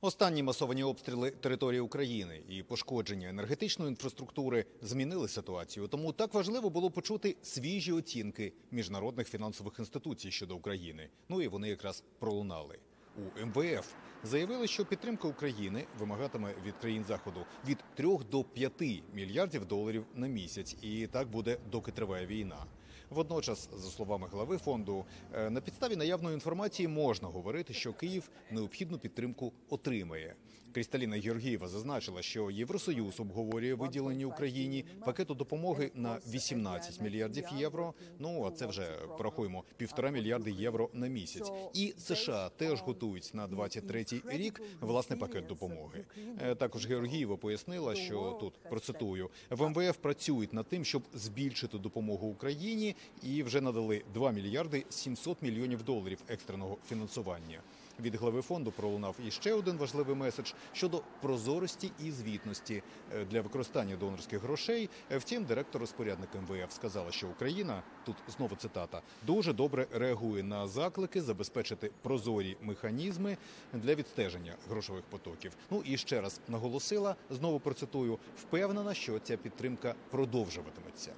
Останні масовані обстріли території України і пошкодження енергетичної інфраструктури змінили ситуацію. Тому так важливо було почути свіжі оцінки міжнародних фінансових інституцій щодо України. Ну і вони якраз пролунали. У МВФ заявили, що підтримка України вимагатиме від країн заходу від 3 до 5 мільярдів доларів на місяць, і так буде, доки триває війна. Водночас, за словами глави фонду, е, на підставі наявної інформації можна говорити, що Київ необхідну підтримку отримає. Крісталіна Георгієва зазначила, що Євросоюз обговорює виділення Україні пакету допомоги на 18 мільярдів євро. Ну а це вже порахуємо півтора мільярди євро на місяць. І США теж готують на 23-й рік власне пакет допомоги. Е, Також Георгієва пояснила, що тут процитую в МВФ працюють над тим, щоб збільшити допомогу Україні, і вже надали 2 мільярди 700 мільйонів доларів екстреного фінансування. Від глави фонду пролунав іще один важливий меседж щодо прозорості і звітності е, для використання донорських грошей. Е, Втім, директор розпорядник МВФ сказала, що Україна тут знову цитата дуже добре реагує на заклики забезпечити прозорі механізми для відстеження грошових потоків. Ну і ще раз наголосила знову процитую, впевнена, що ця підтримка продовжуватиметься.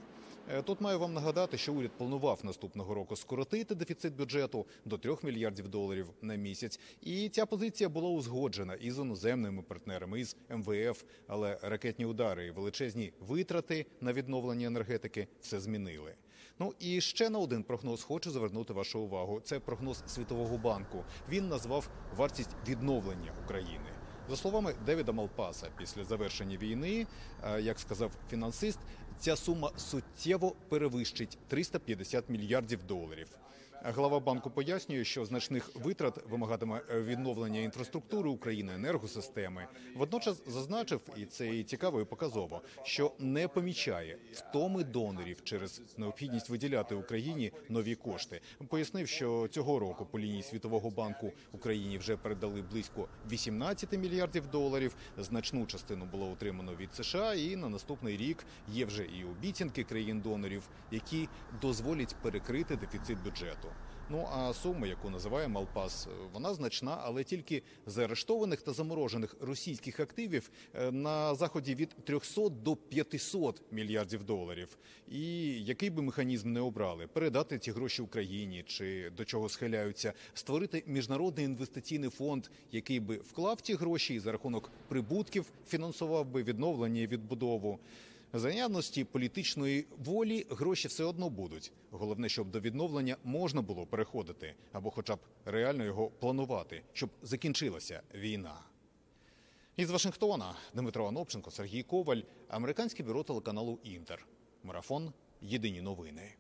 Е, Тут маю вам нагадати, що уряд планував наступного року скоротити дефіцит бюджету до 3 мільярдів доларів на місяць. І ця позиція була узгоджена із іноземними партнерами, із МВФ. Але ракетні удари і величезні витрати на відновлення енергетики все змінили. Ну і ще на один прогноз хочу звернути вашу увагу. Це прогноз Світового банку. Він назвав вартість відновлення України. За словами Девіда Малпаса, після завершення війни, е, як сказав фінансист, ця сума суттєво перевищить 350 мільярдів доларів. Глава банку пояснює, що значних витрат вимагатиме відновлення інфраструктури України, енергосистеми. Водночас зазначив, і це і цікаво і показово, що не помічає втоми донорів через необхідність виділяти Україні нові кошти. Пояснив, що цього року по лінії Світового банку Україні вже передали близько 18 мільярдів доларів. Значну частину було отримано від США, і на наступний рік є вже і обіцянки країн-донорів, які дозволять перекрити дефіцит бюджету. Ну а сума, яку називає Малпас, вона значна, але тільки з арештованих та заморожених російських активів е, на заході від 300 до 500 мільярдів доларів. І який би механізм не обрали, передати ці гроші Україні чи до чого схиляються, створити міжнародний інвестиційний фонд, який би вклав ці гроші і за рахунок прибутків фінансував би відновлення і відбудову. За політичної волі гроші все одно будуть. Головне, щоб до відновлення можна було переходити, або, хоча б реально його планувати, щоб закінчилася війна. Із Вашингтона Дмитро Анопченко, Сергій Коваль, американське бюро телеканалу Інтер. Марафон. Єдині новини.